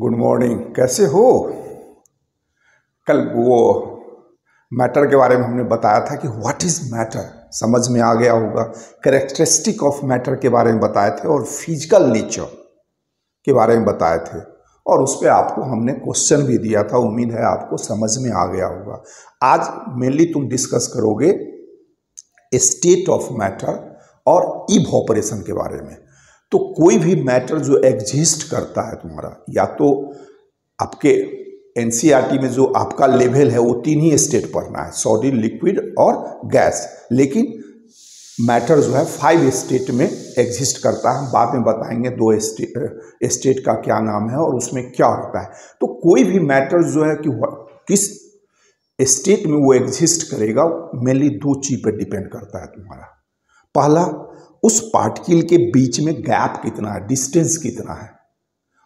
Good morning, कैसे हो? कल वो मैटर के बारे में हमने बताया था कि व्हाट इज़ मैटर समझ में आ गया होगा। करेक्टरिस्टिक ऑफ़ मैटर के बारे में बताए थे और फ़िज़िकल नेचर के बारे में बताए थे। और उस पर आपको हमने क्वेश्चन भी दिया था, उम्मीद है आपको समझ में आ गया होगा। आज मेनली तुम डिस्कस करोगे स्टेट ऑफ़ मैटर और इवॉपरेशन के बारे में। तो कोई भी मैटर जो एग्जिस्ट करता है तुम्हारा, या तो आपके एनसीईआरटी में जो आपका लेवल है, वो तीन ही स्टेट पढ़ना है सॉलिड लिक्विड और गैस लेकिन मैटर जो है फाइव स्टेट में एग्जिस्ट करता है। बाद में बताएँगे दो स्टेट स्टेट का क्या नाम है और उसमें क्या होता है। तो कोई भी मैटर जो है कि किस स्टेट में वो एग्जिस्ट करेगा मेनली दो चीज़ पर डिपेंड करता है तुम्हारा। पहला उस पार्टिकल के बीच में गैप कितना है डिस्टेंस कितना है?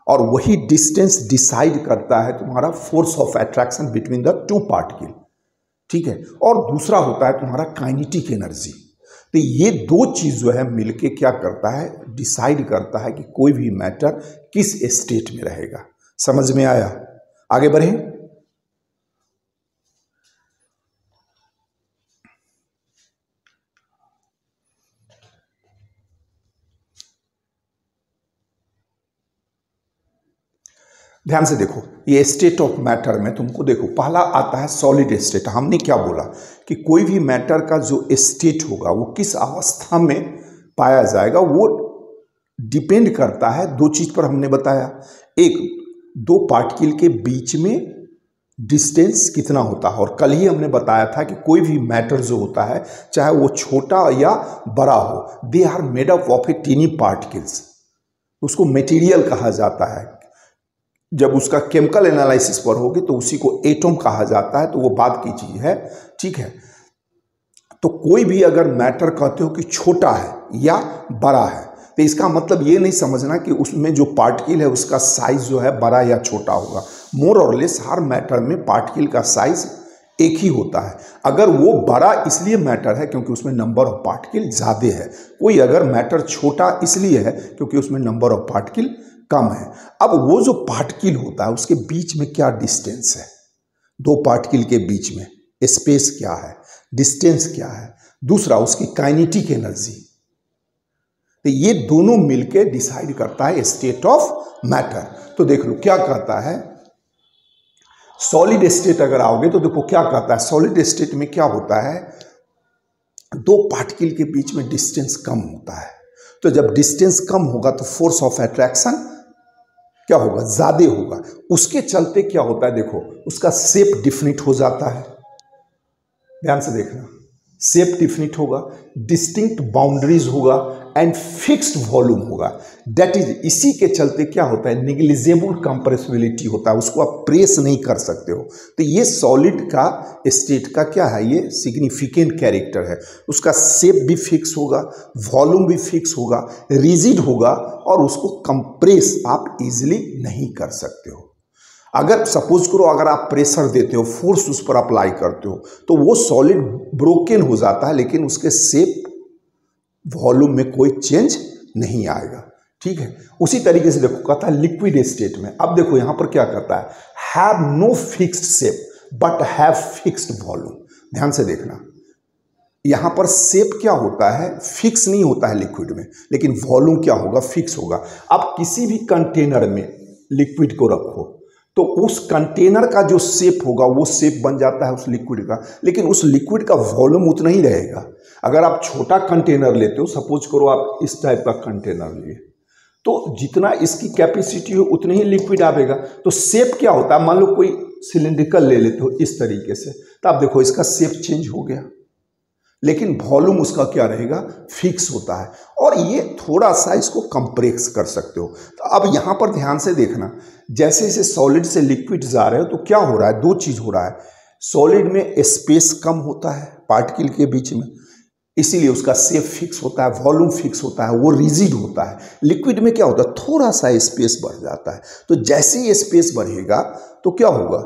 और वही डिस्टेंस डिसाइड करता है तुम्हारा force of attraction between the two particle ठीक है? और दूसरा होता है तुम्हारा काइनेटिक एनर्जी तो ये दो चीज़ जो है मिलके क्या करता है डिसाइड करता है कि कोई भी मैटर किस स्टेट में रहेगा। समझ में आया? आगे बढ़ें। ध्यान से देखो, ये स्टेट ऑफ़ मैटर में तुमको देखो, पहला आता है सॉलिड स्टेट हमने क्या बोला? कि कोई भी मैटर का जो स्टेट होगा, वो किस अवस्था में पाया जाएगा, वो डिपेंड करता है दो चीज़ पर हमने बताया। एक, दो पार्टिकल के बीच में डिस्टेंस कितना होता है। और कल ही हमने बताया था कि कोई भी मैटर जो होता है, चाहे वो छोटा या बड़ा हो they are made up of a tiny particles उसको मटेरियल कहा जाता है। जब उसका केमिकल एनालिसिस पर होगी तो उसी को एटम कहा जाता है तो वो बात की चीज़ है, ठीक है? तो कोई भी अगर मैटर कहते हो कि छोटा है या बड़ा है तो इसका मतलब ये नहीं समझना कि उसमें जो पार्टिकल है, उसका साइज़ जो है, बड़ा या छोटा होगा। मोर और लेस हर मैटर में पार्टिकल का साइज़ एक ही होता है। अगर वो बड़ा इसलिए मैटर है क्योंकि उसमें नंबर ऑफ़ पार्टिकल ज़्यादा है। कोई अगर मैटर छोटा इसलिए है क्योंकि उसमें नंबर ऑफ़ पार्टिकल कम है। अब वो जो पार्टिकल होता है, उसके बीच में क्या डिस्टेंस है? दो पार्टिकल के बीच में स्पेस क्या है? डिस्टेंस क्या है? दूसरा, उसकी काइनेटिक एनर्जी तो ये दोनों मिलके डिसाइड करता है स्टेट ऑफ़ मैटर तो देख लो, क्या कहता है? सॉलिड स्टेट अगर आओगे तो देखो क्या कहता है? सॉलिड स्टेट में क्या होता है? दो पार्टिकल के बीच में डिस्टेंस कम होता है। तो जब डिस्टेंस कम होगा तो फोर्स ऑफ़ अट्रैक्शन क्या होगा? ज़्यादा होगा। उसके चलते क्या होता है देखो, उसका सेप डिफिनिट हो जाता है। ध्यान से देखना। सेप डिफिनिट होगा डिस्टिंक्ट बाउंड्रीज होगा। एंड फिक्स्ड वॉल्यूम होगा। दैट इज़ इसी के चलते क्या होता है? निगलिजेबल कंप्रेसिबिलिटी होता है। उसको आप प्रेस नहीं कर सकते हो। तो ये सॉलिड का स्टेट का क्या है? ये सिग्निफिकेंट कैरेक्टर है। उसका सेप भी फिक्स होगा वॉल्यूम भी फिक्स होगा रिजिड होगा और उसको कंप्रेस आप इजिली नहीं कर सकते हो। अगर सपोज़ करो, अगर आप प्रेशर देते हो फोर्स उस पर अप्लाई करते हो तो वो सॉलिड ब्रोकन हो जाता है, लेकिन उसके सेप वॉल्यूम में कोई चेंज नहीं आएगा। ठीक है? उसी तरीके से देखो, कहता है लिक्विड स्टेट में। अब देखो, यहाँ पर क्या कहता है? Have no fixed shape but have fixed volume ध्यान से देखना। यहाँ पर सेप क्या होता है? फिक्स नहीं होता है लिक्विड में, लेकिन वॉल्यूम क्या होगा? फिक्स होगा। अब किसी भी कंटेनर में लिक्विड को रखो तो उस कंटेनर का जो शेप होगा, वो शेप बन जाता है उस लिक्विड का। लेकिन उस लिक्विड का वॉल्यूम उतना ही रहेगा। अगर आप छोटा कंटेनर लेते हो सपोज़ करो आप इस टाइप का कंटेनर लिए तो जितना इसकी कैपेसिटी हो, उतनी ही लिक्विड आवेगा। तो सेप क्या होता है? मान लो कोई सिलेंड्रिकल ले लेते हो इस तरीके से तो आप देखो इसका सेप चेंज हो गया। लेकिन वॉल्यूम उसका क्या रहेगा? फिक्स होता है। और ये थोड़ा सा इसको कंप्रेस कर सकते हो। तो अब यहाँ पर ध्यान से देखना, जैसे जैसे सॉलिड से लिक्विड जा रहे हो तो क्या हो रहा है? दो चीज़ हो रहा है। सॉलिड में स्पेस कम होता है पार्टिकल के बीच में। इसीलिए उसका सेफ़ फिक्स होता है, वॉल्यूम फिक्स होता है, वो रिजिड होता है। लिक्विड में क्या होता है? थोड़ा सा स्पेस बढ़ जाता है। तो जैसे ही स्पेस बढ़ेगा तो क्या होगा?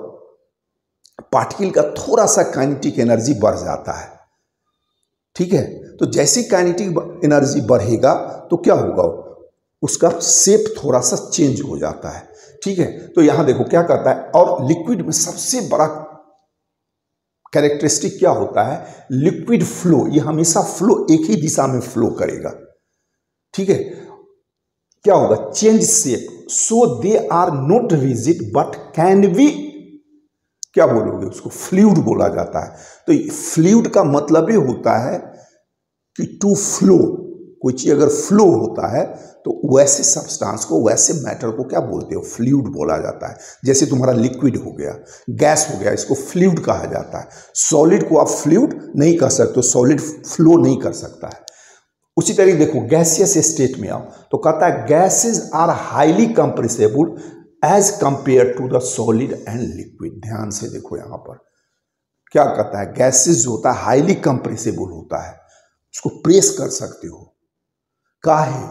पार्टिकल का थोड़ा सा काइनेटिक एनर्जी बढ़ जाता है। ठीक है? तो जैसे काइनेटिक एनर्जी बढ़ेगा तो क्या होगा? उसका सेप थोड़ा सा चेंज हो जाता है। ठीक है? तो यहाँ देखो क्या कहता है? और लिक्विड में सबसे बड़ा कैरेक्टरिस्टिक क्या होता है? लिक्विड फ्लो ये हमेशा फ्लो एक ही दिशा में फ्लो करेगा। ठीक है? क्या होगा? Change shape so they are not rigid but can be क्या बोलोगे उसको? फ्लूड बोला जाता है। तो फ्लूड का मतलब ही होता है कि टू फ्लो कोई चीज़ अगर फ्लो होता है तो वैसे सब्सटेंस को, वैसे मैटर को क्या बोलते हो? फ्लूड बोला जाता है। जैसे तुम्हारा लिक्विड हो गया गैस हो गया, इसको फ्लूड कहा जाता है। सॉलिड को आप फ्लूड नहीं कर सकते सॉलिड फ्लो नहीं कर सकता है। उसी तरीके देखो गैसियस स्टेट में आओ तो कहता है gases are highly compressible as compared to the solid and liquid ध्यान से देखो यहाँ पर। क्या कहता है? गैसेज होता है हाईली कंप्रेसेबल होता है। उसको प्रेस कर सकते हो। काहे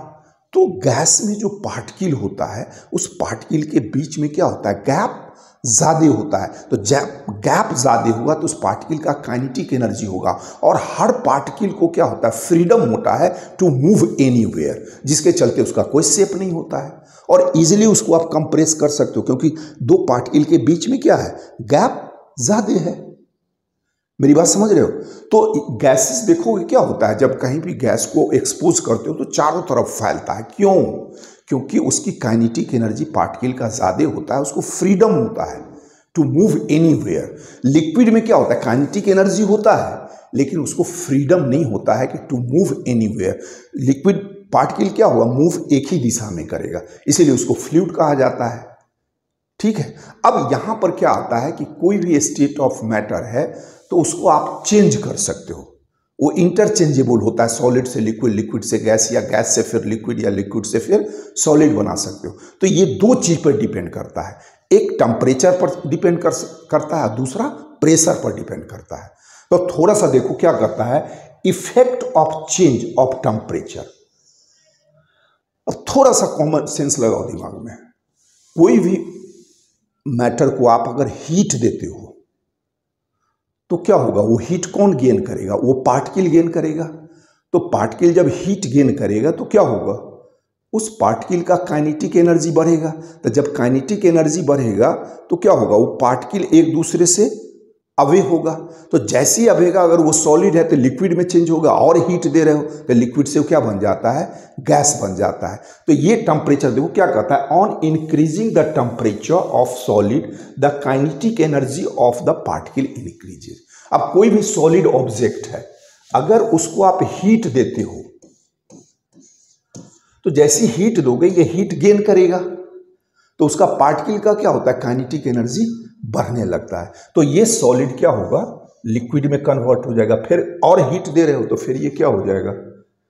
तो गैस में जो पार्टिकल होता है, उस पार्टिकल के बीच में क्या होता है? गैप ज़्यादा होता है। तो जैप गैप ज़्यादा होगा तो उस पार्टिकल का काइनेटिक एनर्जी होगा। और हर पार्टिकल को क्या होता है? फ्रीडम होता है टू मूव एनीवेयर, जिसके चलते उसका कोई सेप नहीं होता है। और इजीली उसको आप कंप्रेस कर सकते हो, क्योंकि दो पार्टिकल के बीच में क्या है? गैप ज़्यादा है। मेरी बात समझ रहे हो? तो गैसेस देखोगे क्या होता है? जब कहीं भी गैस को एक्सपोज करते हो तो चारों तरफ़ फैलता है। क्यों? क्योंकि उसकी काइनेटिक एनर्जी पार्टिकल का ज़्यादा होता है, उसको फ्रीडम होता है टू मूव एनी लिक्विड में क्या होता है? काइनेटिक एनर्जी होता है, लेकिन उसको फ्रीडम नहीं होता है कि to move any liquid particle क्या होगा? मूव एक ही दिशा में करेगा। इसीलिए उसको फ्लूड कहा जाता है। ठीक है? अब यहाँ पर क्या आता है कि कोई भी स्टेट ऑफ़ मैटर है तो उसको आप चेंज कर सकते हो। वो इंटरचेंजेबल होता है सॉलिड से लिक्विड लिक्विड से गैस या गैस से फिर लिक्विड या लिक्विड से फिर सॉलिड बना सकते हो। तो ये दो चीज़ पर डिपेंड करता है। एक टेम्परेचर पर डिपेंड कर करता है, दूसरा प्रेशर पर डिपेंड करता है। तो थोड़ा सा देखो क्या करता है। Effect of change of temperature थोड़ा सा कॉमन सेंस लगाओ दिमाग में। कोई भी मैटर को आप अगर हीट देते हो तो क्या होगा? वो हीट कौन गेन करेगा? वो पार्टिकल गेन करेगा। तो पार्टिकल जब हीट गेन करेगा तो क्या होगा? उस पार्टिकल का काइनेटिक एनर्जी बढ़ेगा। तो जब काइनेटिक एनर्जी बढ़ेगा तो क्या होगा? वो पार्टिकल एक दूसरे से अवे होगा। तो जैसे ही अवेगा अगर वो सॉलिड है तो लिक्विड में चेंज होगा, और हीट दे रहे हो तो लिक्विड से क्या बन जाता है? गैस बन जाता है। तो ये टेम्परेचर देखो क्या कहता है on increasing the temperature of solid the kinetic energy of the particle increases अब कोई भी सॉलिड ऑब्जेक्ट है, अगर उसको आप हीट देते हो तो जैसी हीट दोगे, ये हीट गेन करेगा। तो उसका पार्टिकल का क्या होता है? काइनेटिक एनर्जी बढ़ने लगता है। तो ये सॉलिड क्या होगा? लिक्विड में कन्वर्ट हो जाएगा, फिर और हीट दे रहे हो तो फिर ये क्या हो जाएगा?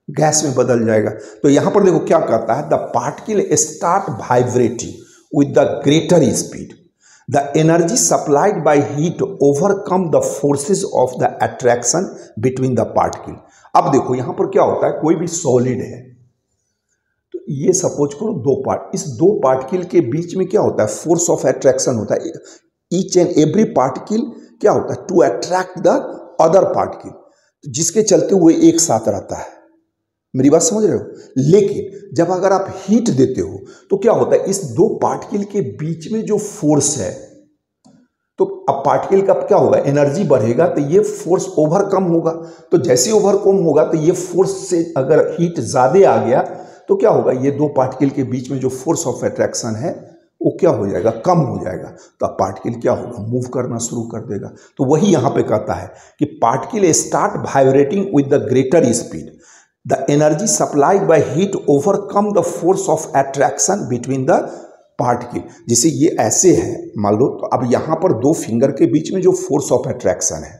गैस में बदल जाएगा। तो यहाँ पर देखो क्या कहता है the particle start vibrating with the greater speed the energy supplied by heat overcome the forces of the attraction between the particle अब देखो, यहाँ पर क्या होता है, कोई भी सॉलिड है तो ये सपोज़ करो दो पार्ट इस दो पार्टिकल के बीच में क्या होता है फोर्स ऑफ़ अट्रैक्शन होता है। ईच एंड एवरी पार्टिकल क्या होता है? To attract the other particle जिसके चलते वो एक साथ रहता है। मेरी बात समझ रहे हो? लेकिन जब अगर आप हीट देते हो तो क्या होता है? इस दो पार्टिकल के बीच में जो फोर्स है तो अब पार्टिकल का क्या होगा? एनर्जी बढ़ेगा तो ये फोर्स ओवरकम होगा। तो जैसे ओवरकम होगा तो ये फोर्स से अगर हीट ज़्यादा आ गया तो क्या होगा? ये दो पार्टिकल के बीच में जो फोर्स ऑफ़ अट्रैक्शन है वो क्या हो जाएगा? कम हो जाएगा। तो अब पार्टिकल क्या होगा? मूव करना शुरू कर देगा। तो वही यहाँ पे कहता है कि particle start vibrating with the greater speed the energy supplied by heat overcome the force of attraction between the particle जैसे ये ऐसे है, मान लो तो अब यहाँ पर दो फिंगर के बीच में जो फोर्स ऑफ़ एट्रैक्शन है,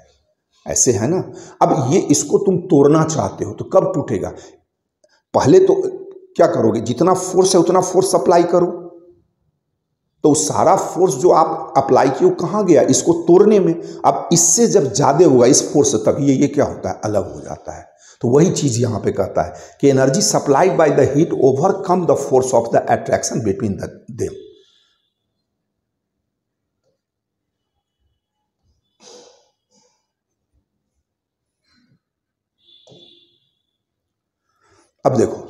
ऐसे है ना? अब ये इसको तुम तोड़ना चाहते हो तो कब टूटेगा? पहले तो क्या करोगे? जितना फोर्स है उतना फोर्स सप्लाई करो। तो सारा फोर्स जो आप अप्लाई किए कहाँ गया? इसको तोड़ने में। अब इससे जब ज़्यादा होगा, इस फोर्स से तभी ये ये क्या होता है? अलग हो जाता है। तो वही चीज़ यहाँ पे कहता है कि energy supplied by the heat overcome the force of the attraction between the them अब देखो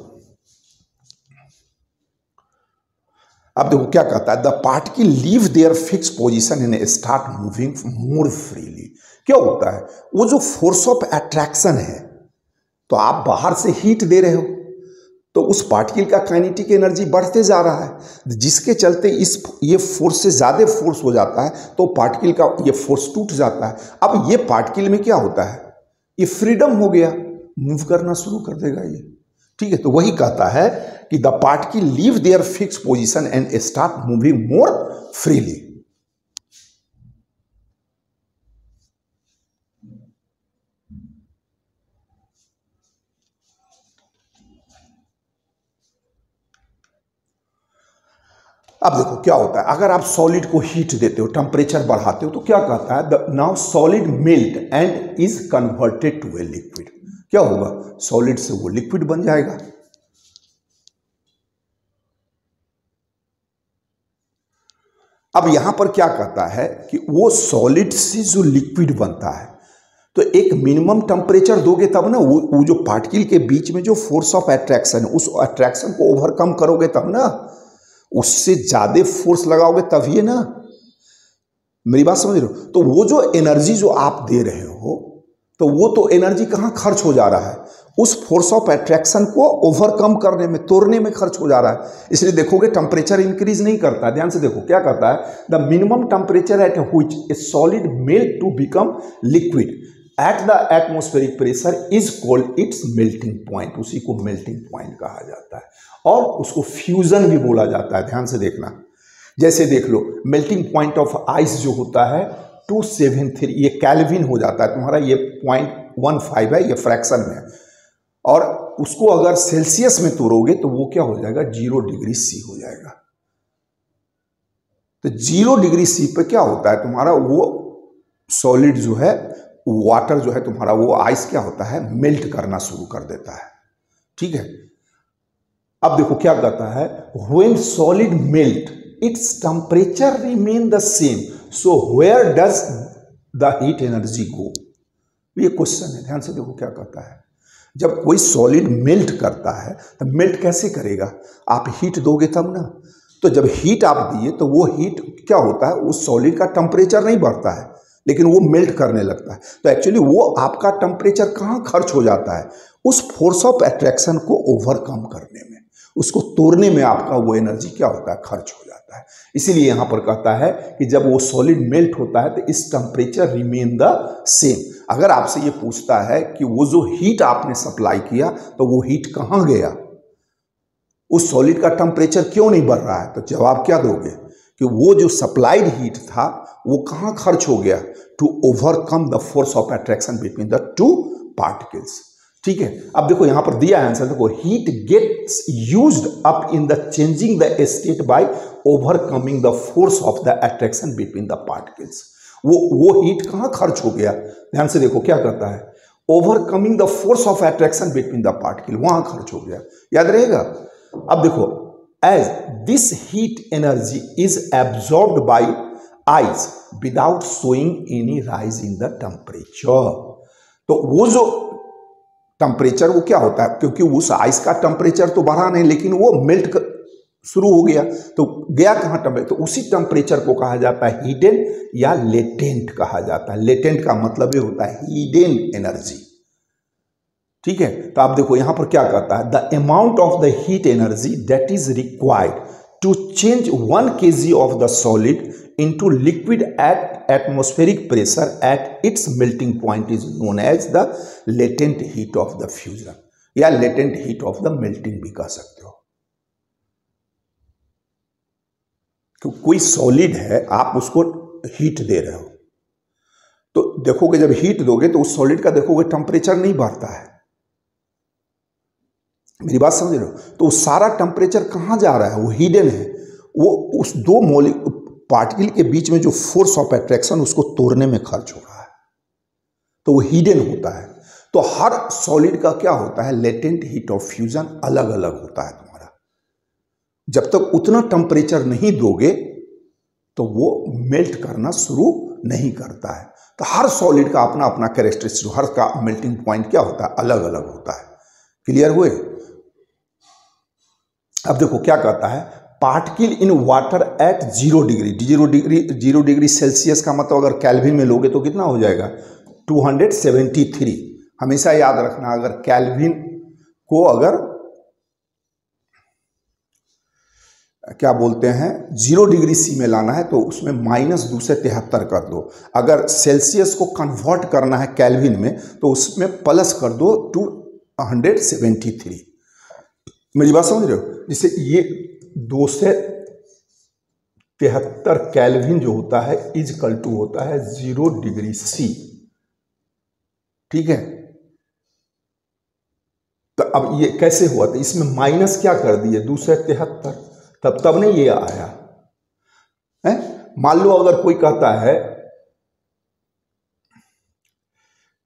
अब देखो क्या कहता है the particle leave their fix position in start moving more freely क्या होता है? वो जो फोर्स ऑफ़ अट्रैक्शन है तो आप बाहर से हीट दे रहे हो तो उस पार्टिकल का काइनेटिक एनर्जी बढ़ते जा रहा है। जिसके चलते इस ये फोर्स से ज़्यादा फोर्स हो जाता है तो पार्टिकल का ये फोर्स टूट जाता है। अब ये पार्टिकल में क्या होता है? ये फ्रीडम हो गया। मूव करना शुरू कर देगा ये। ठीक है तो वही कहता है कि the particle leave their fix position and start moving more freely. अब देखो क्या होता है, अगर आप सॉलिड को हीट देते हो टेम्परेचर बढ़ाते हो तो क्या कहता है now solid melt and is converted to a liquid क्या होगा? सॉलिड से वो लिक्विड बन जाएगा। अब यहाँ पर क्या कहता है कि वो सॉलिड से जो लिक्विड बनता है तो एक मिनिमम टेम्परेचर दोगे तब ना वो, वो जो पार्टिकल के बीच में जो फोर्स ऑफ़ अट्रैक्शन है उस अट्रैक्शन को ओवरकम करोगे तब ना उससे ज़्यादा फोर्स लगाओगे तभी ना। मेरी बात समझ रहे हो? तो वो जो एनर्जी जो आप दे रहे हो तो वो तो एनर्जी कहाँ खर्च हो जा रहा है? उस फोर्स ऑफ़ अट्रैक्शन को ओवरकम करने में, तोड़ने में खर्च हो जा रहा है। इसलिए देखोगे टेम्परेचर इंक्रीज नहीं करता ध्यान से देखो, क्या करता है? The minimum temperature at which a solid melt to become liquid at the atmospheric pressure is called its melting point उसी को मेल्टिंग पॉइंट कहा जाता है। और उसको फ्यूजन भी बोला जाता है। ध्यान से देखना। जैसे देख लो मेल्टिंग पॉइंट ऑफ़ आइस जो होता है टू सेवन थ्री, ये कैलविन हो जाता है, तुम्हारा ये पॉइंट वन फाइव है, ये फ्रैक्शन में और उसको अगर सेल्सियस में तोड़ोगे तो वो क्या हो जाएगा? ज़ीरो डिग्री सी हो जाएगा। तो ज़ीरो डिग्री सी पे क्या होता है? तुम्हारा वो सॉलिड जो है, वाटर जो है, तुम्हारा वो आइस क्या होता है? मेल्ट करना शुरू कर देता है। ठीक है? अब देखो क्या कहता है when solid melt its temperature remain the same so where does the heat energy go ये क्वेश्चन है, ध्यान से देखो क्या कहता है। जब कोई सॉलिड मेल्ट करता है तो मेल्ट कैसे करेगा? आप हीट दोगे तब ना। तो जब हीट आप दिए तो वो हीट क्या होता है? उस सॉलिड का टेम्परेचर नहीं बढ़ता है, लेकिन वो मेल्ट करने लगता है। तो एक्चुअली वो आपका टेम्परेचर कहाँ खर्च हो जाता है? उस फोर्स ऑफ़ अट्रैक्शन को ओवरकम करने में। उसको तोड़ने में आपका वो एनर्जी क्या होता है? खर्च हो जाता है। इसीलिए यहाँ पर कहता है कि जब वो सॉलिड मेल्ट होता है तो इस टेम्परेचर रिमेन द सेम अगर आपसे ये पूछता है कि वो जो हीट आपने सप्लाई किया तो वो हीट कहाँ गया? उस सॉलिड का टेम्परेचर क्यों नहीं बढ़ रहा है? तो जवाब क्या दोगे? कि वो जो सप्लाइड हीट था, वो कहाँ खर्च हो गया? To overcome the force of attraction between the two particles ठीक है? अब देखो, यहाँ पर दिया है आंसर देखो heat gets used up in the changing the state by overcoming the force of the attraction between the particles वो वो हीट कहाँ खर्च हो गया? ध्यान से देखो, क्या करता है? Overcoming the force of attraction between the particle वहाँ खर्च हो गया। याद रहेगा? अब देखो as this heat energy is absorb by ice without showing any rise in the temperature तो वो जो टेम्परेचर वो क्या होता है? क्योंकि उस आइस का टेम्परेचर तो बढ़ा नहीं, लेकिन वो मेल्ट शुरू हो गया। तो गया कहाँ टेम्परेचर तो उसी टेम्परेचर को कहा जाता है हीडन या लेटेंट कहा जाता है। लेटेंट का मतलब ये होता है हीडन एनर्जी ठीक है? तो आप देखो यहाँ पर क्या कहता है? The amount of the heat energy that is required to change one K G of the solid into liquid at atmospheric pressure at its melting point is known as the latent heat of the fusion या latent heat of the melting भी कह सकते हो तो कोई solid है आप उसको हीट दे रहे हो तो देखोगे जब हीट दोगे तो उस सॉलिड का देखोगे टेम्परेचर नहीं बढ़ता है मेरी बात समझ रहे हो तो सारा टेम्परेचर कहाँ जा रहा है वो हिडन है वो उस दो मोली पार्टिकल के बीच में जो फोर्स ऑफ़ अट्रैक्शन उसको तोड़ने में खर्च हो रहा है। तो वो हिडन होता है। तो हर सॉलिड का क्या होता है? लेटेंट हीट ऑफ़ फ्यूजन अलग अलग होता है तुम्हारा। जब तक उतना टेम्परेचर नहीं दोगे तो वो मेल्ट करना शुरू नहीं करता है। तो हर सॉलिड का अपना अपना कैरेक्टरिस्टिक हर का मेल्टिंग पॉइंट क्या होता है? अलग अलग होता है। क्लियर हुए? अब देखो क्या कहता है? Particle in water at zero degree zero degree zero degree celsius का मतलब अगर कैल्विन में लोगे तो कितना हो जाएगा? 273 हमेशा याद रखना, अगर कैल्विन को अगर क्या बोलते हैं, ज़ीरो डिग्री सी में लाना है तो उसमें माइनस दो से तिहत्तर कर दो। अगर सेल्सियस को कन्वर्ट करना है कैलविन में तो उसमें प्लस कर दो टू हंड्रेड सेवेंटी थ्री। मेरी बात समझ रहे हो? जिससे ये दो से तिहत्तर कैलविन जो होता है इज़ कल टू होता है ज़ीरो डिग्री सी ठीक है? तो अब ये कैसे हुआ? था इसमें माइनस क्या कर दिए दो से तिहत्तर। तब तब नहीं ये आया। है? मान लो अगर कोई कहता है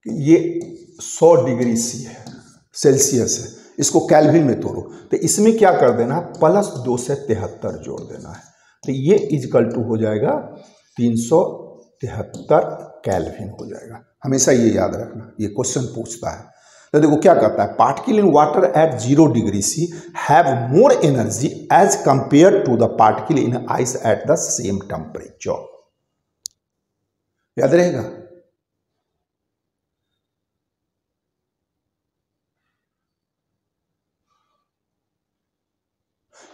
कि ये 100 डिग्री सी है सेल्सियस है। इसको कैलविन में तोड़ो। तो इसमें क्या कर देना है प्लस दो से तिहत्तर जोड़ देना है। तो ये इजकल टू हो जाएगा तीन सौ तिहत्तर कैलविन हो जाएगा। हमेशा ये याद रखना, ये क्वेश्चन पूछता है। तो देखो क्या करता है particle in water at zero degree C have more energy as compare to the particle in ice at the same temperature याद रहेगा?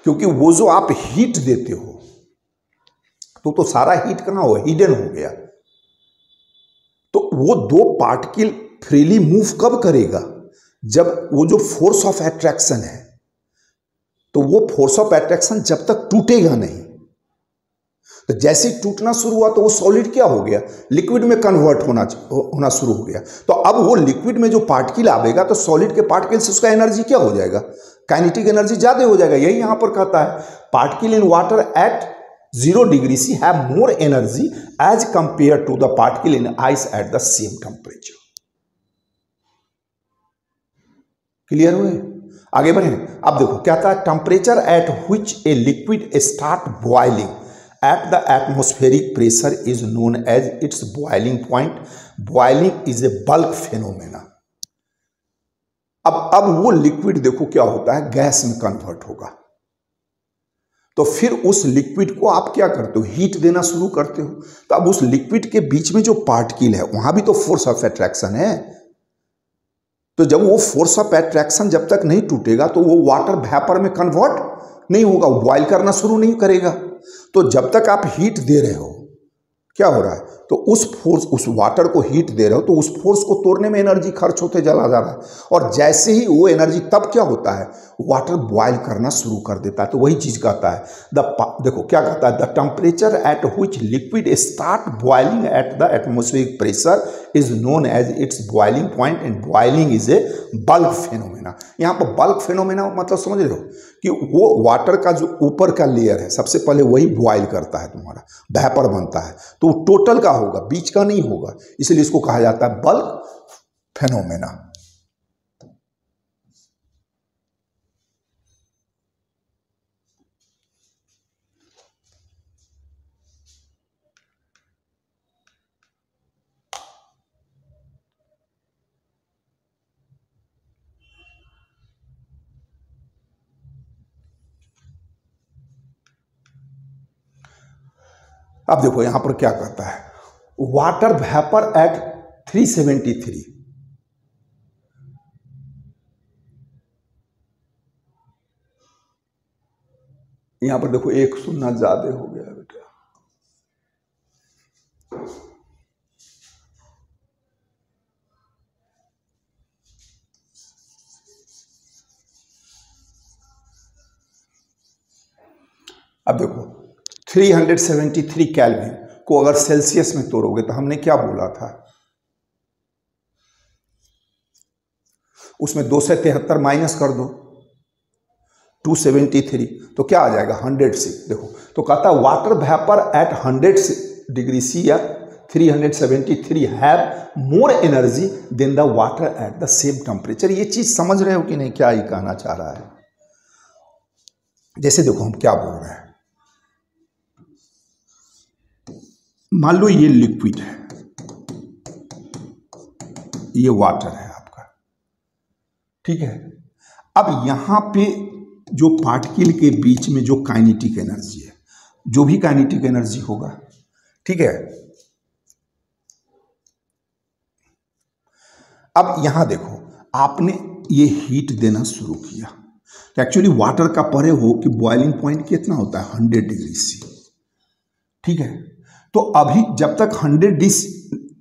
क्योंकि वो जो आप हीट देते हो तो तो सारा हीट कहाँ हो हिडन हो गया। तो वो दो पार्टिकल फ्रीली मूव कब करेगा? जब वो जो फोर्स ऑफ़ एट्रैक्शन है तो वो फोर्स ऑफ़ एट्रैक्शन जब तक टूटेगा नहीं। तो जैसे टूटना शुरू हुआ तो वो सॉलिड क्या हो गया? लिक्विड में कन्वर्ट होना होना शुरू हो गया। तो अब वो लिक्विड में जो पार्टिकल आवेगा तो सॉलिड के पार्टिकल से उसका एनर्जी क्या हो जाएगा? काइनेटिक एनर्जी ज़्यादा हो जाएगा। यही यहाँ पर कहता है particle in water at zero degree C have more energy as compare to the particle in ice at the same temperature clear हुए? आगे बढ़े अब देखो, क्या था? Temperature at which a liquid start boiling at the atmospheric pressure is known as its boiling point boiling is a bulk phenomena अब अब वो लिक्विड देखो क्या होता है गैस में कन्वर्ट होगा। तो फिर उस लिक्विड को आप क्या करते हो हीट देना शुरू करते हो। तो अब उस लिक्विड के बीच में जो पार्टिकल है, वहाँ भी तो फोर्स ऑफ़ अट्रैक्शन है। तो जब वो फोर्स ऑफ़ एट्रैक्शन जब तक नहीं टूटेगा तो वो वाटर भैपर में कन्वर्ट नहीं होगा बॉइल करना शुरू नहीं करेगा। तो जब तक आप हीट दे रहे हो, क्या हो रहा है? तो उस फोर्स उस वाटर को हीट दे रहे हो तो उस फोर्स को तोड़ने में एनर्जी खर्च होते चला जा रहा है। और जैसे ही वो एनर्जी तब क्या होता है? वाटर बॉयल करना शुरू कर देता है। तो वही चीज़ कहता है। द देखो क्या कहता है? The temperature at which liquid start boiling at the atmospheric pressure is known as its boiling point and boiling is a bulk phenomena यहाँ पर बल्क फेनोमेना मतलब समझ रहे हो कि वो वाटर का जो ऊपर का लेयर है, सबसे पहले वही बॉयल करता है तुम्हारा। वैपर बनता है। तो टोटल का होगा, बीच का नहीं होगा। इसलिए इसको कहा जाता है बल्क फेनोमेना। अब देखो, यहाँ पर क्या कहता है? वाटर वेपर एट 373 यहाँ पर देखो एक सुनना ज़्यादा हो गया बेटा। अब देखो 373 कैलविन को अगर सेल्सियस में तोड़ोगे तो हमने क्या बोला था? उसमें दो से तिहत्तर माइनस कर दो। 273 तो क्या आ जाएगा? 100 से, देखो। तो कहता है water vapour at 100 degree C या 373 have more energy than the water at the same temperature ये चीज़ समझ रहे हो कि नहीं? क्या ये कहना चाह रहा है? जैसे देखो, हम क्या बोल रहे हैं? मान लो ये लिक्विड है। ये वाटर है आपका। ठीक है? अब यहाँ पे जो पार्टिकल के बीच में जो काइनेटिक एनर्जी है, जो भी काइनेटिक एनर्जी होगा, ठीक है? अब यहाँ देखो, आपने ये हीट देना शुरू किया। तो एक्चुअली वाटर का परे हो कि बॉइलिंग पॉइंट कितना होता है? हंड्रेड डिग्री सी ठीक है? तो अभी जब तक हंड्रेड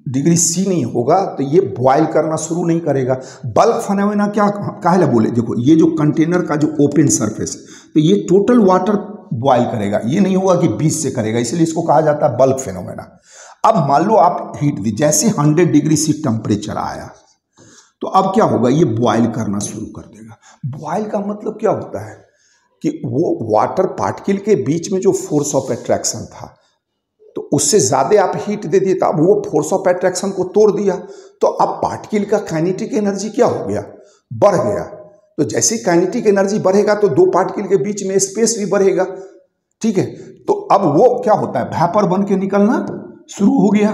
डिग्री सी नहीं होगा तो ये बॉयल करना शुरू नहीं करेगा। बल्क फनेना क्या काहे बोले? देखो, ये जो कंटेनर का जो ओपन सरफेस तो ये टोटल वाटर बॉयल करेगा। ये नहीं होगा कि बीच से करेगा, इसलिए इसको कहा जाता है बल्क फेनोमेना अब मान लो आप हीट दी जैसे हंड्रेड डिग्री सी टेम्परेचर आया तो अब क्या होगा? ये बॉयल करना शुरू कर देगा। बॉयल का मतलब क्या होता है? कि वो वाटर पार्टिकल के बीच में जो फोर्स ऑफ़ अट्रैक्शन था तो उससे ज़्यादा आप हीट दे दिए तो अब वो फोर्स ऑफ़ एट्रैक्शन को तोड़ दिया। तो अब पार्टिकल का काइनेटिक एनर्जी क्या हो गया? बढ़ गया। तो जैसे काइनेटिक एनर्जी बढ़ेगा तो दो पार्टिकल के बीच में स्पेस भी बढ़ेगा। ठीक है? तो अब वो क्या होता है? भैपर बन के निकलना शुरू हो गया।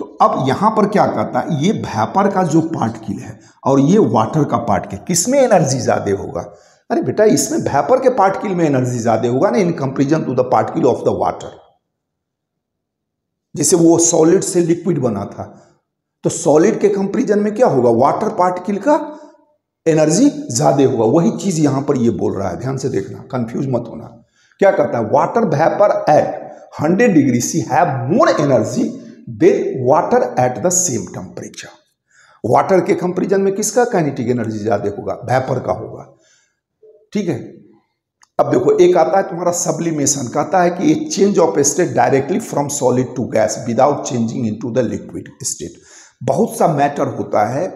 तो अब यहाँ पर क्या कहता है? ये भैपर का जो पार्टिकल है, और ये वाटर का पार्टिकल किसमें एनर्जी ज़्यादा होगा? अरे बेटा, इसमें भैपर के पार्टिकल में एनर्जी ज़्यादा होगा ना in comparison to the particle of the water जैसे वो सॉलिड से लिक्विड बना था। तो सॉलिड के कंपेरिजन में क्या होगा? वाटर पार्टिकल का एनर्जी ज़्यादा होगा। वही चीज़ यहाँ पर ये बोल रहा है। ध्यान से देखना कंफ्यूज मत होना। क्या कहता है? Water vapour at 100 degree C have more energy than water at the same temperature water के कंपेरिजन में किसका काइनेटिक एनर्जी ज़्यादा होगा? भैपर का होगा। ठीक है? अब देखो, एक आता है तुम्हारा सब्लिमेशन कहता है कि a change of state directly from solid to gas without changing into the liquid state बहुत सा मैटर होता है,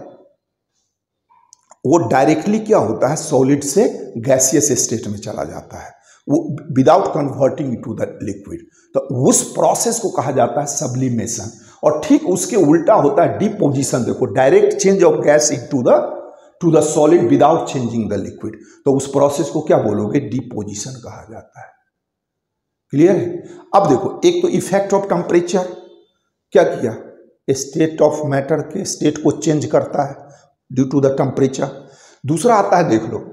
वो डायरेक्टली क्या होता है? सॉलिड से गैसियस स्टेट में चला जाता है। वो without converting to the liquid तो उस प्रोसेस को कहा जाता है सब्लिमेशन और ठीक उसके उल्टा होता है डिपोजिशन देखो direct change of gas into the to the solid without changing the liquid तो उस प्रोसेस को क्या बोलोगे? डिपोजिशन कहा जाता है। क्लियर है? अब देखो, एक तो इफ़ेक्ट ऑफ़ टेम्परेचर क्या किया? स्टेट ऑफ़ मैटर के स्टेट को चेंज करता है ड्यू टू द टेम्परेचर दूसरा आता है, देख लो।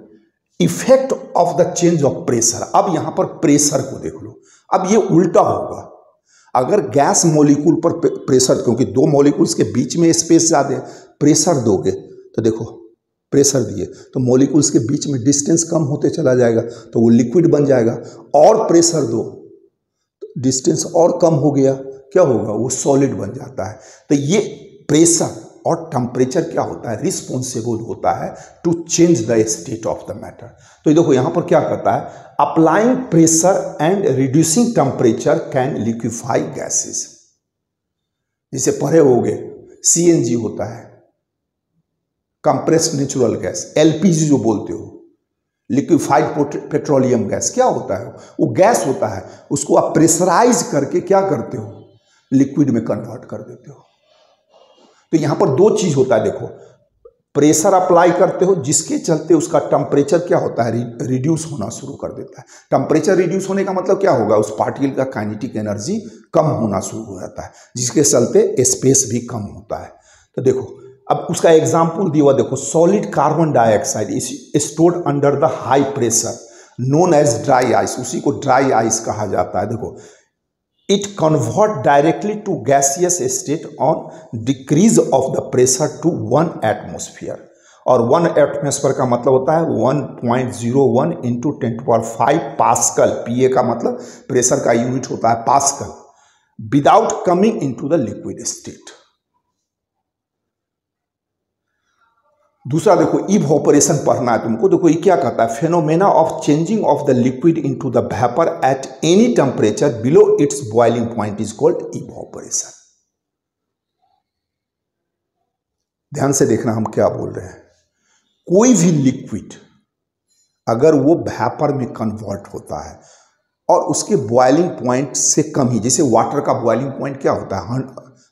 Effect of the change of pressure अब यहाँ पर प्रेशर को देख लो। अब ये उल्टा होगा। अगर गैस मोलिकुल पर प्रेशर क्योंकि दो मोलिकुल्स के बीच में स्पेस ज़्यादा प्रेशर दोगे तो देखो प्रेशर दिए तो मोलिकुल्स के बीच में डिस्टेंस कम होते चला जाएगा तो वो लिक्विड बन जाएगा, और प्रेशर दो। तो डिस्टेंस और कम हो गया, क्या होगा? वो सॉलिड बन जाता है। तो ये प्रेशर और टेम्परेचर क्या होता है? रिस्पॉन्सिबल होता है to change the state of the matter तो देखो, यहाँ पर क्या करता है? Applying pressure and reducing temperature can liquefy gases जिसे परे हो गए सी होता है। कंप्रेस्ड नेचुरल गैस एलपीजी जो बोलते हो लिक्विफाइड पेट्रोलियम गैस क्या होता है? वो गैस होता है, उसको आप प्रेशराइज करके क्या करते हो? लिक्विड में कन्वर्ट कर देते हो। तो यहाँ पर दो चीज़ होता है, देखो। प्रेशर अप्लाई करते हो, जिसके चलते उसका टेम्परेचर क्या होता है? रिड्यूस होना शुरू कर देता है। टेम्परेचर रिड्यूस होने का मतलब क्या होगा? उस पार्टिकल का काइनेटिक एनर्जी कम होना शुरू हो जाता है, जिसके चलते स्पेस भी कम होता है। तो देखो अब उसका एग्ज़ाम्पल दिया देखो solid carbon dioxide is stored under the high pressure known as dry ice उसी को ड्राई आइस कहा जाता है। देखो it convert directly to gaseous state on decrease of the pressure to one atmosphere और वन एटमोसफियर का मतलब होता है one point zero one into ten power five pascal P का मतलब प्रेशर का यूनिट होता है pascal without coming into the liquid state दूसरा देखो इव ऑपरेशन पढ़ना है तुमको। देखो, ये क्या कहता है? Phenomena of changing of the liquid into the vapour at any temperature below its boiling point is called evaporation. ध्यान से देखना हम क्या बोल रहे हैं। कोई भी लिक्विड अगर वो वेपर में कन्वर्ट होता है और उसके बॉइलिंग पॉइंट से कम ही, जैसे वाटर का बॉइलिंग पॉइंट क्या होता है?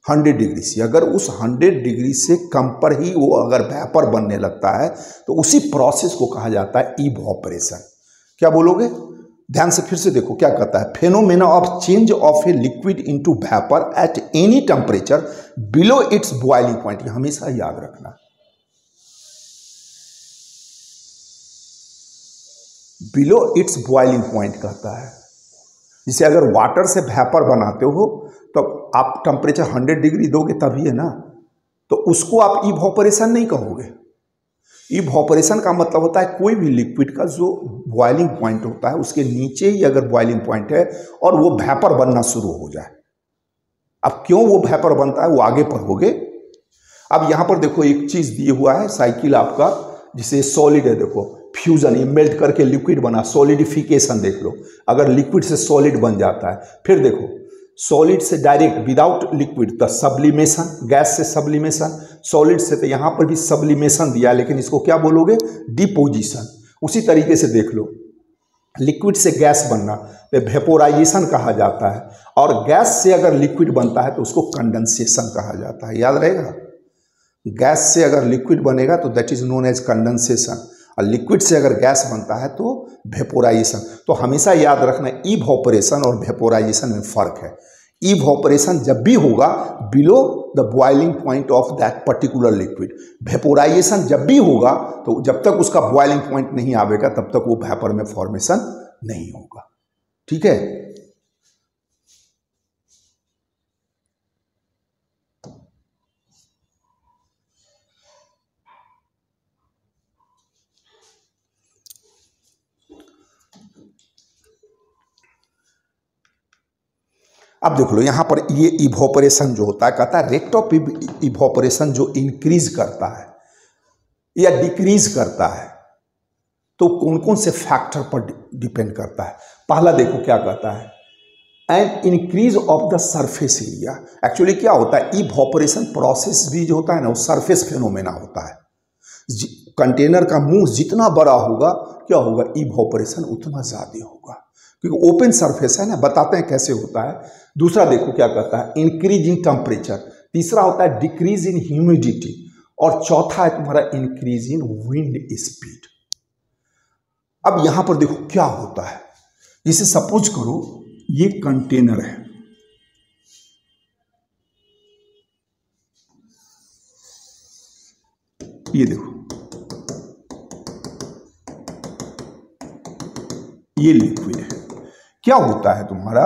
हंड्रेड डिग्री से। अगर उस हंड्रेड डिग्री से कम पर ही वो अगर वेपर बनने लगता है तो उसी प्रोसेस को कहा जाता है इवॉपरेशन। क्या बोलोगे? ध्यान से फिर से देखो, क्या कहता है? Phenomena of change of a liquid into vapour at any temperature below its boiling point हमेशा याद रखना। बिलो इट्स बॉइलिंग पॉइंट कहता है। जिसे अगर वाटर से वेपर बनाते हो आप टेम्परेचर 100 डिग्री दोगे तभी है ना? तो उसको आप इवोपरेशन नहीं कहोगे। इवोपरेशन का मतलब होता है कोई भी लिक्विड का जो बॉइलिंग पॉइंट होता है, उसके नीचे ही अगर बॉइलिंग पॉइंट है और वो भैपर बनना शुरू हो जाए। अब क्यों वो भैपर बनता है? वो आगे पढ़ोगे अब यहाँ पर देखो एक चीज़ दिए हुआ है साइकिल आपका, जिसे सॉलिड है देखो फ्यूजन ये मेल्ट करके लिक्विड बना सॉलिडिफिकेशन देख लो। अगर लिक्विड से सॉलिड बन जाता है, फिर देखो सॉलिड से direct without liquid the sublimation gas से सब्लिमेशन सॉलिड से तो यहाँ पर भी सब्लिमेशन दिया, लेकिन इसको क्या बोलोगे? डिपोजिशन उसी तरीके से देख लो। लिक्विड से गैस बनना तो वेपोराइजेशन कहा जाता है। और गैस से अगर लिक्विड बनता है तो उसको कंडेंसेशन कहा जाता है। याद रहेगा? गैस से अगर लिक्विड बनेगा तो that is known as condensation और लिक्विड से अगर गैस बनता है तो वेपोराइजेशन तो हमेशा याद रखना ई वॉपरेशन और वेपोराइजेशन में फ़र्क है। ई वॉपरेशन जब भी होगा below the boiling point of that particular liquid vaporization जब भी होगा तो जब तक उसका बॉइलिंग पॉइंट नहीं आवेगा, तब तक वो वेपर में फॉर्मेशन नहीं होगा। ठीक है? अब देख लो, यहाँ पर ये इवोपरेशन जो होता है, कहता है रेट ऑफ़ इवोपरेशन जो इंक्रीज करता है या डिक्रीज करता है तो कौन कौन से फैक्टर पर डिपेंड करता है? पहला देखो क्या कहता है and increase of the surface area actually क्या होता है? इवोपरेशन प्रोसेस भी जो होता है ना, वो सरफेस फेनोमेना होता है। कंटेनर का मुँह जितना बड़ा होगा, क्या होगा? इवोपरेशन उतना ज़्यादा होगा। क्योंकि ओपन सरफेस है ना, बताते हैं कैसे होता है। दूसरा देखो क्या कहता है इंक्रीज इन टेम्परेचर तीसरा होता है डिक्रीज इन ह्यूमिडिटी और चौथा है तुम्हारा इंक्रीज इन विंड स्पीड अब यहाँ पर देखो क्या होता है। जिसे सपोज़ करो, ये कंटेनर है। ये देखो। ये लिक्विड है। क्या होता है तुम्हारा?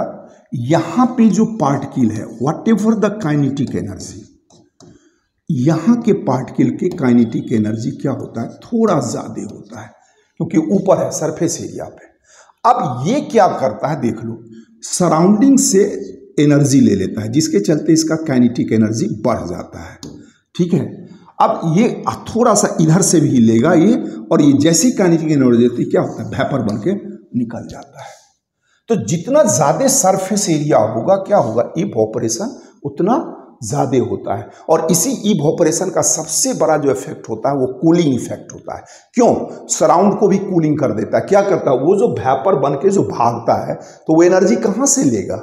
यहाँ पे जो पार्टिकल है whatever the kinetic energy यहाँ के पार्टिकल के काइनेटिक एनर्जी क्या होता है? थोड़ा ज़्यादा होता है, क्योंकि ऊपर है सरफेस एरिया पे। अब ये क्या करता है, देख लो सराउंडिंग से एनर्जी ले लेता है, जिसके चलते इसका काइनेटिक एनर्जी बढ़ जाता है। ठीक है? अब ये थोड़ा सा इधर से भी लेगा ये, और ये जैसी काइनेटिक एनर्जी क्या होता है? भैपर बन के निकल जाता है। तो जितना ज़्यादा सरफेस एरिया होगा, क्या होगा? इवोपरेशन उतना ज़्यादा होता है। और इसी इवोपरेशन का सबसे बड़ा जो इफ़ेक्ट होता है, वो कूलिंग इफ़ेक्ट होता है। क्यों? सराउंड को भी कूलिंग कर देता है। क्या करता है? वो जो भैपर बन के जो भागता है तो वो एनर्जी कहाँ से लेगा?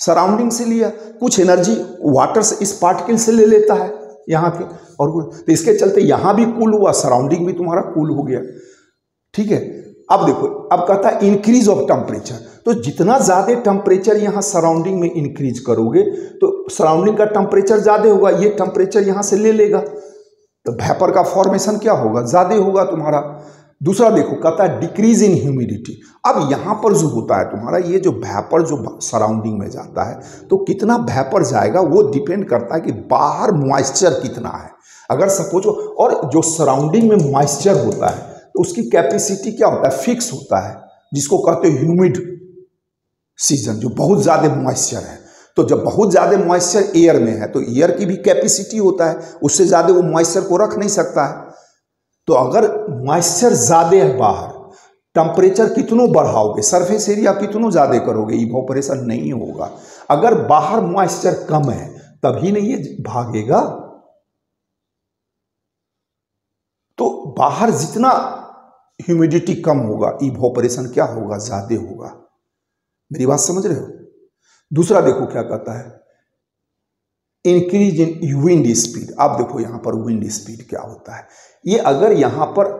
सराउंडिंग से लिया। कुछ एनर्जी वाटर से, इस पार्टिकल से ले लेता है यहाँ के और तो इसके चलते यहाँ भी कूल हुआ, सराउंडिंग भी तुम्हारा कूल हो गया। ठीक है? अब देखो, अब कहता है इंक्रीज ऑफ़ टेम्परेचर तो जितना ज़्यादा टेम्परेचर यहाँ सराउंडिंग में इंक्रीज करोगे तो सराउंडिंग का टेम्परेचर ज़्यादा होगा, ये टेम्परेचर यहाँ से ले लेगा. तो भैपर का फॉर्मेशन क्या होगा? ज़्यादा होगा तुम्हारा. दूसरा देखो, कहता है डिक्रीज इन ह्यूमिडिटी अब यहाँ पर जो होता है तुम्हारा, ये जो भैपर जो सराउंडिंग में जाता है तो कितना भैपर जाएगा वो डिपेंड करता है कि बाहर मॉइस्चर कितना है. अगर सपोज़ और जो सराउंडिंग में मॉइस्चर होता है तो उसकी कैपेसिटी क्या होता है? फिक्स होता है, जिसको कहते हैं ह्यूमिड सीज़न जो बहुत ज़्यादा मॉइस्चर है। तो जब बहुत ज़्यादा मॉइस्चर एयर में है तो एयर की भी कैपेसिटी होता है, उससे ज़्यादा वो मॉइस्चर को रख नहीं सकता है। तो अगर मॉइस्चर ज़्यादा है बाहर टेम्परेचर कितनों बढ़ाओगे सरफेस एरिया कितनों ज़्यादा करोगे इवोपरेशन नहीं होगा। अगर बाहर मॉइस्चर कम है, तभी नहीं ये भागेगा। तो बाहर जितना ह्यूमिडिटी कम होगा इवोपरेशन क्या होगा, ज़्यादा होगा। मेरी बात समझ रहे हो? दूसरा देखो क्या कहता है। इंक्रीज इन विंड स्पीड आप देखो यहाँ पर विंड स्पीड क्या होता है। ये अगर यहाँ पर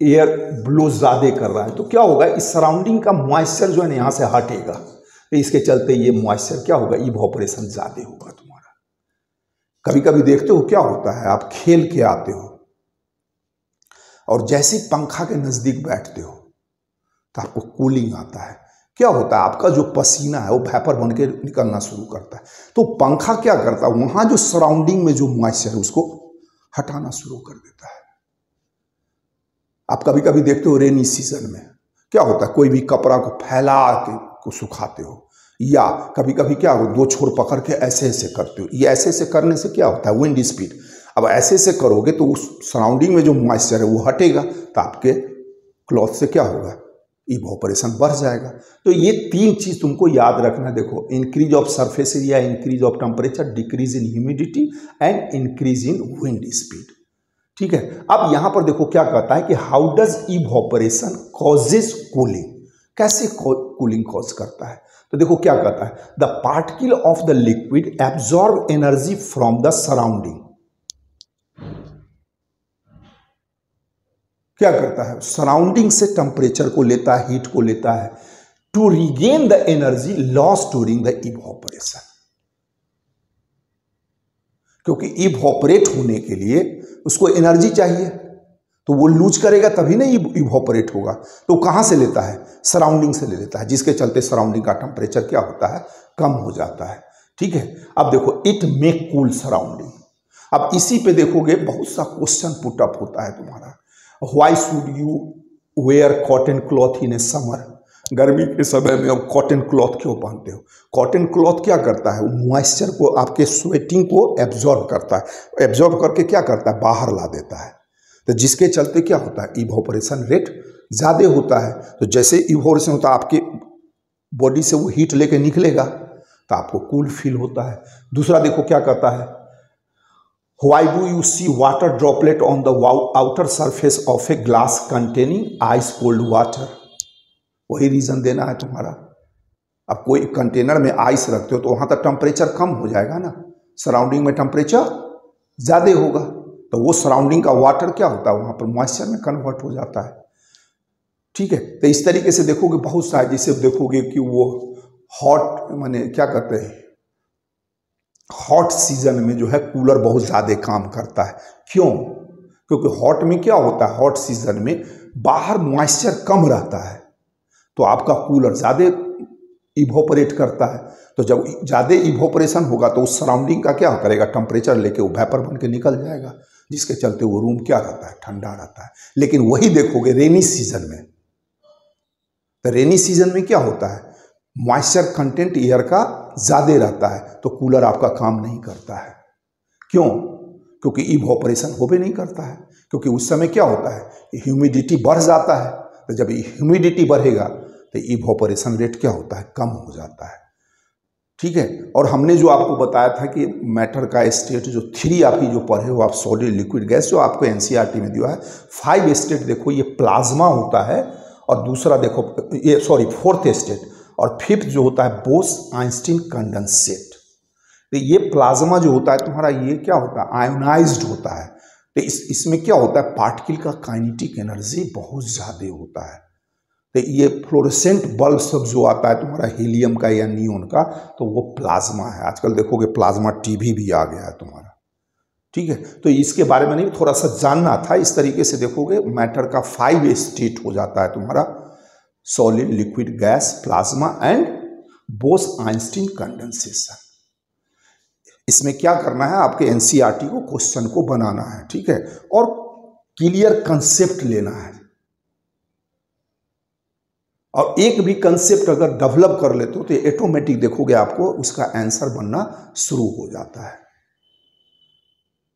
एयर ब्लो ज़्यादा कर रहा है तो क्या होगा? इस सराउंडिंग का मॉइस्चर जो है ना, यहाँ से हटेगा। तो इसके चलते ये मॉइस्चर क्या होगा? ई इवोपरेशन ज़्यादा होगा तुम्हारा। कभी कभी देखते हो क्या होता है? आप खेल के आते हो। और जैसे पंखा के नज़दीक बैठते हो तो आपको कूलिंग आता है। क्या होता है? आपका जो पसीना है, वो भैपर बन के निकलना शुरू करता है। तो पंखा क्या करता है? वहाँ जो सराउंडिंग में जो मॉइस्चर है, उसको हटाना शुरू कर देता है। आप कभी कभी देखते हो रेनी सीज़न में। क्या होता है? कोई भी कपड़ा को फैला के, को सुखाते हो। या कभी कभी क्या हो, दो छोर पकड़ के ऐसे ऐसे करते हो। ये ऐसे ऐसे करने से क्या होता है? विंड स्पीड अब ऐसे ऐसे करोगे तो उस सराउंडिंग में जो मॉइस्चर है, वो हटेगा तो आपके क्लॉथ से क्या होगा? इवोपरेशन बढ़ जाएगा। तो ये तीन चीज़ तुमको याद रखना देखो increase of surface area increase of temperature decrease in humidity and increase in wind speed ठीक है? अब यहाँ पर देखो क्या कहता है कि how does evaporation causes cooling कैसे कूलिंग कॉज करता है? तो देखो क्या कहता है। The particle of the liquid absorb energy from the surrounding क्या करता है? सराउंडिंग से टेम्परेचर को लेता है हीट को लेता है। To regain the energy loss during the evaporation क्योंकि इवोपरेट होने के लिए उसको एनर्जी चाहिए। तो वो लूज करेगा, तभी ना इवोपरेट होगा। तो कहाँ से लेता है? सराउंडिंग से ले लेता है, जिसके चलते सराउंडिंग का टेम्परेचर क्या होता है? कम हो जाता है। ठीक है? अब देखो इट मेक कूल सराउंडिंग अब इसी पे देखोगे, बहुत सा क्वेश्चन पुटअप होता है तुम्हारा। Why should you wear cotton cloth in a summer गर्मी के समय में अब कॉटन क्लॉथ क्यों पहनते हो? कॉटन क्लॉथ क्या करता है? मॉइस्चर को, आपके स्वेटिंग को एब्जॉर्ब करता है। एब्जॉर्ब करके क्या करता है? बाहर ला देता है। तो जिसके चलते क्या होता है? इवोपरेशन रेट ज़्यादा होता है। तो जैसे इवोपरेशन होता है, आपके बॉडी से वो हीट लेके निकलेगा तो आपको कूल फील होता है। दूसरा देखो क्या करता है? Why do you see water droplet on the outer surface of a glass containing ice cold water? वही रीज़न देना है तुम्हारा। अब कोई कंटेनर में आइस रखते हो तो वहाँ तक टेम्परेचर कम हो जाएगा ना। सराउंडिंग में टेम्परेचर ज़्यादा होगा। तो वो सराउंडिंग का वाटर क्या होता है? वहाँ पर मॉइस्चर में कन्वर्ट हो जाता है। ठीक है? तो इस तरीके से देखोगे बहुत सारे, जैसे देखोगे कि वो हॉट माने क्या कहते हैं? हॉट सीज़न में जो है कूलर बहुत ज़्यादा काम करता है। क्यों? क्योंकि हॉट में क्या होता है? हॉट सीज़न में बाहर मॉइस्चर कम रहता है। तो आपका कूलर ज़्यादा इवोपरेट करता है। तो जब ज़्यादा इवोपरेशन होगा तो उस सराउंडिंग का क्या करेगा? टेम्परेचर लेके वो वेपर बन के निकल जाएगा, जिसके चलते वो रूम क्या रहता है? ठंडा रहता है। लेकिन वही देखोगे रेनी सीज़न में। तो रेनी सीज़न में क्या होता है? मॉइस्चर कंटेंट एयर का ज़्यादा रहता है तो कूलर आपका काम नहीं करता है। क्यों? क्योंकि इवोपरेशन हो भी नहीं करता है। क्योंकि उस समय क्या होता है? ह्यूमिडिटी बढ़ जाता है। तो जब ह्यूमिडिटी बढ़ेगा तो इवोपरेशन रेट क्या होता है? कम हो जाता है। ठीक है? और हमने जो आपको बताया था कि मैटर का स्टेट जो थ्री आप ही जो पढ़े हो आप, सॉलिड, लिक्विड गैस जो आपको एनसीईआरटी में दिया है, फाइव स्टेट देखो ये प्लाज्मा होता है, और दूसरा देखो, ये सॉरी, फोर्थ स्टेट और फिफ्थ जो होता है बोस आइंस्टीन कंडेंसेट। तो ये प्लाज्मा जो होता है, तुम्हारा ये क्या होता है? आयोनाइज्ड होता है। तो इस, इसमें क्या होता है? पार्टिकल का काइनेटिक एनर्जी बहुत ज़्यादा होता है। तो ये फ्लोरेसेंट बल्ब सब जो आता है, तुम्हारा हीलियम का या नियोन का तो वो प्लाज्मा है। आजकल देखोगे प्लाज्मा टीवी भी आ गया है तुम्हारा। ठीक है? तो इसके बारे में नहीं, थोड़ा सा जानना था। इस तरीके से देखोगे, मैटर का फाइव स्टेट हो जाता है तुम्हारा। Solid liquid gas plasma and Bose Einstein condensation इसमें क्या करना है? आपके एनसीईआरटी को क्वेश्चन को बनाना है, ठीक है? और क्लियर कंसेप्ट लेना है। और एक भी कंसेप्ट अगर डेवलप कर लेते हो तो ऑटोमेटिक देखोगे आपको उसका आंसर बनना शुरू हो जाता है।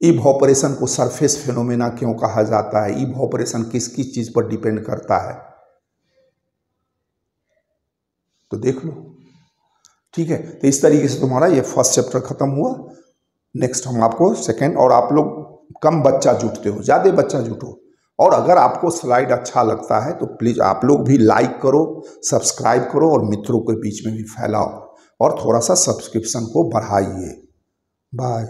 इवॉपरेशन को सरफेस फेनोमेना क्यों कहा जाता है? इवॉपरेशन किस किस चीज़ पर डिपेंड करता है? तो देख लो। ठीक है? तो इस तरीके से तुम्हारा ये फ़र्स्ट चैप्टर खत्म हुआ। नेक्स्ट हम आपको सेकेंड और आप लोग कम बच्चा जुटते हो, ज़्यादा बच्चा जुटो। और अगर आपको स्लाइड अच्छा लगता है तो प्लीज़ आप लोग भी लाइक करो सब्सक्राइब करो और मित्रों के बीच में भी फैलाओ। और थोड़ा सा सब्सक्रिप्शन को बढ़ाइए। बाय